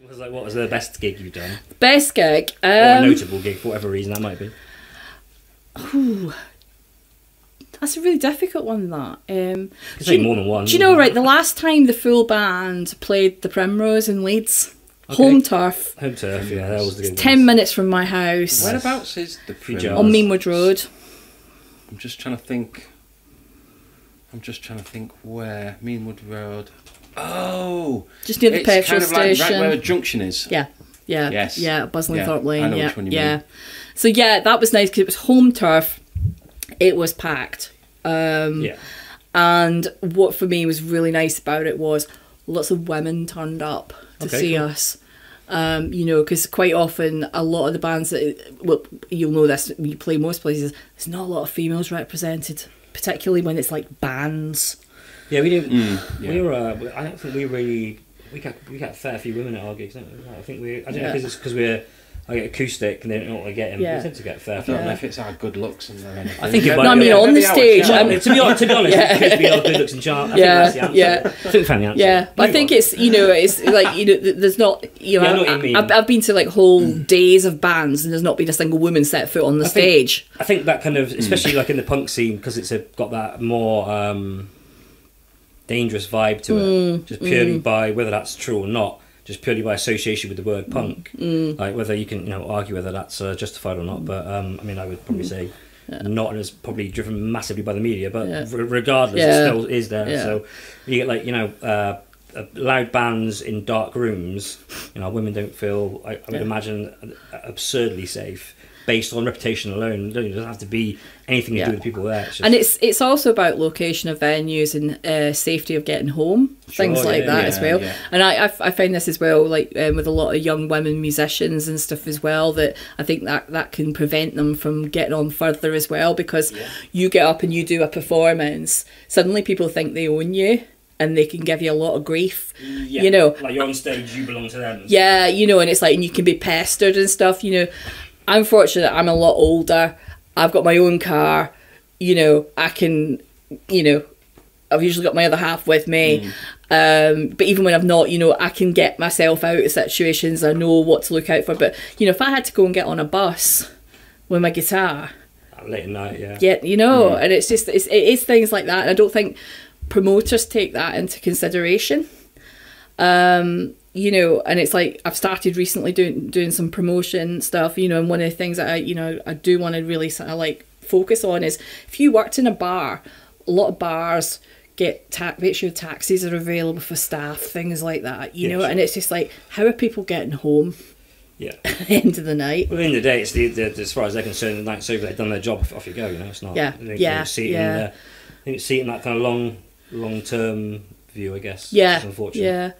Was like, what was the best gig you've done? Best gig. or a Um, notable gig, for whatever reason that might be. that's a really difficult one. That. Um, Could say more than one. do you know, right? The last time the full band played the Primrose in Leeds, Okay. home turf, Home turf, yeah, that was the good ten ones. minutes from my house Whereabouts is the Free Primrose? on Meanwood Road. I'm just trying to think. I'm just trying to think where Meanwood Road. Oh, Just near the it's petrol kind of like station. right where the junction is. Yeah, yeah, Yes. yeah. Buslingthorpe Yeah, Lane. I know yeah, which one you yeah. mean. So yeah, that was nice because it was home turf. It was packed. Um, Yeah. And what for me was really nice about it was lots of women turned up to Okay, see cool. us. Um, you know, because quite often a lot of the bands that well, you'll know this when you play most places, there's not a lot of females represented, particularly when it's like bands. Yeah, we didn't. Mm, yeah. We were. Uh, I don't think we really. We got we got a fair few women at our gigs. Don't we? I think we. I don't know Yeah. if it's because we're. I get acoustic and they don't know what to get. Yeah. We tend to get fair I don't know if it's our good looks and anything. I think it might No, I mean, be. on the stage, talent. I'm- to be honest, to be honest, Yeah. it could be our good looks and charm. I Yeah, think that's the yeah. I think we found the answer. Yeah, but I think on. it's you know it's like you know there's not you know, Yeah, I know what you I, mean. have I've been to like whole days of bands and there's not been a single woman set foot on the I think- stage. I think that kind of, especially like in the punk scene, because it's a, got that more um, dangerous vibe to Mm, it, just purely by whether that's true or not, just purely by association with the word punk. Mm, Like whether you can, you know, argue whether that's uh, justified or not. But um, I mean, I would probably say not, and it's probably driven massively by the media. But Yeah. re- regardless, Yeah. it still is there. Yeah. So you get like you know. Uh, uh, loud bands in dark rooms, you know, women don't feel, I, I would Yeah. imagine, absurdly safe based on reputation alone. It doesn't have to be anything to Yeah. do with the people there. It's just, And it's it's also about location of venues and uh, safety of getting home, things Sure, like yeah, that yeah, as well. And I, I find this as well, like um, with a lot of young women musicians and stuff as well. That I think that that can prevent them from getting on further as well because you get up and you do a performance, suddenly people think they own you. And they can give you a lot of grief, yeah, you know. like you're on stage, you belong to them. Yeah, you know, and it's like, and you can be pestered and stuff. You know, I'm fortunate. I'm a lot older. I've got my own car. You know, I can. You know, I've usually got my other half with me. Um, but even when I've not, you know, I can get myself out of situations. I know what to look out for. But you know, if I had to go and get on a bus with my guitar, late at night. Yeah, yeah, you know, and it's just it's, it is things like that. And I don't think promoters take that into consideration. Um, you know, and it's like I've started recently doing doing some promotion stuff. You know, and one of the things that I you know I do want to really sort of like focus on is if you worked in a bar, a lot of bars get ta- make sure taxis are available for staff, things like that. You know, and it's just like how are people getting home yeah. end of the night? Well, at the end of the day, it's the, the, as far as they're concerned, the night's over. They've done their job. Off you go. You know, it's not. Yeah, I think yeah, it yeah. uh, I think you see that kind of long, long term view. I guess. Yeah, unfortunate. yeah.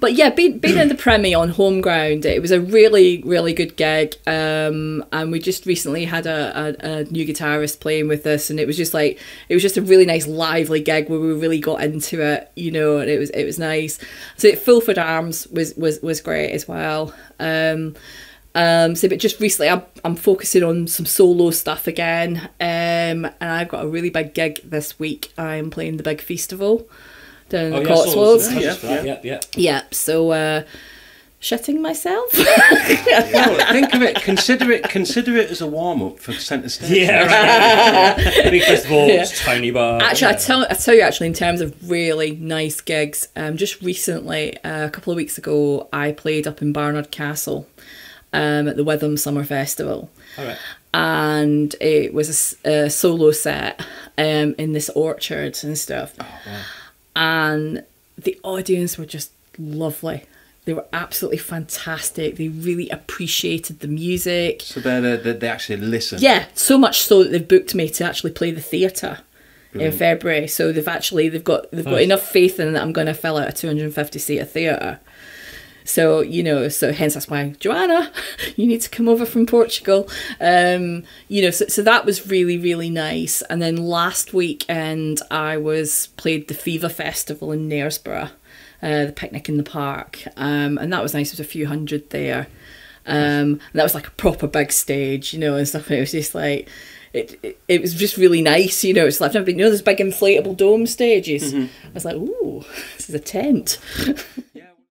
But yeah, being being in the Premi on home ground, it was a really really good gig. Um, and we just recently had a, a, a new guitarist playing with us, and it was just like it was just a really nice lively gig where we really got into it, you know, and it was it was nice. So Fulford Arms was was was great as well. Um, um, so, but just recently, I'm, I'm focusing on some solo stuff again, um, and I've got a really big gig this week. I'm playing the big festival down in Oh, the yeah, I Cotswolds. I Yeah, that, yeah. yeah, yeah. Yeah, so uh shitting myself. Well, think of it. Consider it. Consider it as a warm up for centre stage. Yeah, right. Big festival, Yeah. tiny bar. actually, I tell I tell you actually in terms of really nice gigs. Um, just recently, uh, a couple of weeks ago, I played up in Barnard Castle, um, at the Witham Summer Festival, All right. and it was a solo set, um, in this orchard and stuff, and the audience were just lovely. They were absolutely fantastic. They really appreciated the music. So they they they actually listen. Yeah, so much so that they've booked me to actually play the theatre in February. So they've actually they've got they've got enough faith in that I'm going to fill out a 250 seater theatre. So you know, so hence that's why Joanna, you need to come over from Portugal. Um, you know, so so that was really really nice. And then last weekend I was played the FEVA Festival in Knaresborough, uh, the picnic in the park, um, and that was nice. There was a few hundred there. Um, and that was like a proper big stage, you know, and stuff. And it was just like, it, it, it was just really nice, you know. It's like, I've never been, you know, those big inflatable dome stages. I was like, ooh, this is a tent.